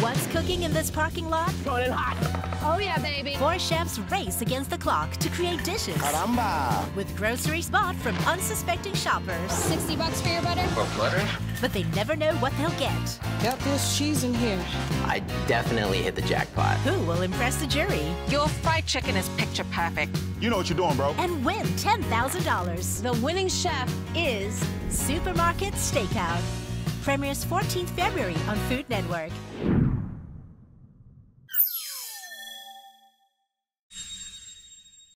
What's cooking in this parking lot? Rolling hot. Oh yeah, baby. Four chefs race against the clock to create dishes. Caramba! With groceries bought from unsuspecting shoppers. 60 bucks for your butter? For butter? But they never know what they'll get. Got this cheese in here. I definitely hit the jackpot. Who will impress the jury? Your fried chicken is picture perfect. You know what you're doing, bro. And win $10,000. The winning chef is Supermarket Stakeout. Premieres 14th February on Food Network.